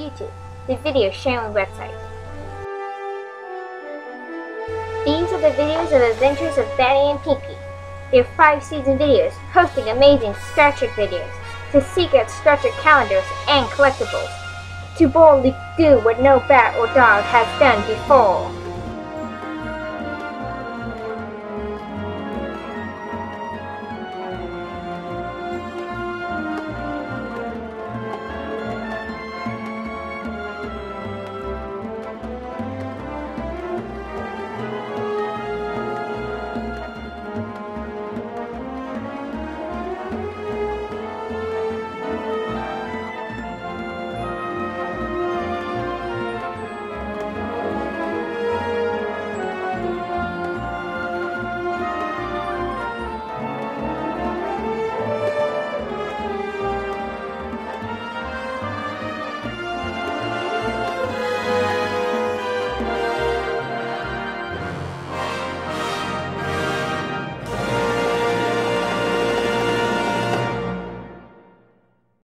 YouTube, the video sharing website. These are the videos of adventures of Batty and Pinky. They're five season videos hosting amazing Star Trek videos, to seek out Star Trek calendars and collectibles, to boldly do what no bat or dog has done before.